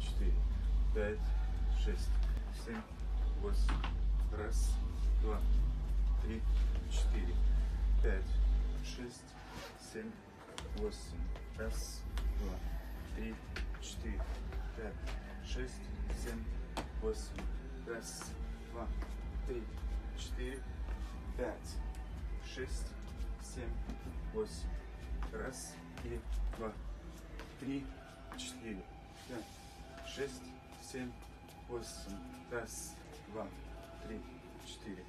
четыре, пять, шесть, семь, восемь. Раз, два, три, четыре, пять, шесть, семь, восемь. Раз, два, три, четыре, пять, шесть, семь, восемь. Раз, два, три, четыре, пять, шесть, семь, восемь. Раз и два, три, четыре, пять, шесть, семь, восемь. Раз, два, три, четыре,